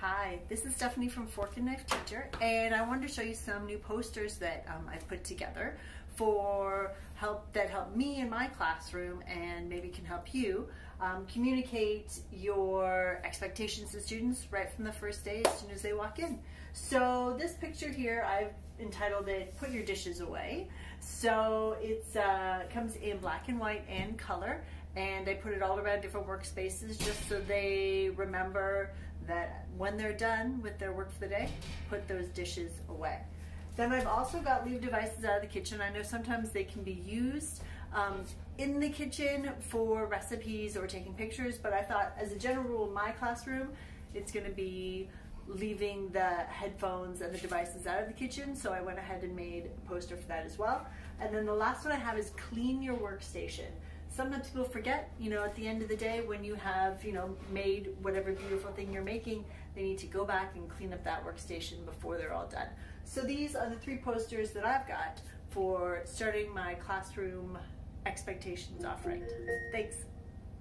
Hi, this is Stephanie from Fork and Knife Teacher, and I wanted to show you some new posters that um, I've put together for help that help me in my classroom and maybe can help you um, communicate your expectations to students right from the first day as soon as they walk in. So this picture here, I've entitled it Put Your Dishes Away. So it uh, comes in black and white and color and I put it all around different workspaces just so they remember that when they're done with their work for the day, put those dishes away. Then I've also got leave devices out of the kitchen. I know sometimes they can be used um, in the kitchen for recipes or taking pictures, but I thought as a general rule in my classroom, it's gonna be leaving the headphones and the devices out of the kitchen, so I went ahead and made a poster for that as well. And then the last one I have is clean your workstation sometimes people forget, you know, at the end of the day when you have, you know, made whatever beautiful thing you're making, they need to go back and clean up that workstation before they're all done. So these are the three posters that I've got for starting my classroom expectations off right. Thanks.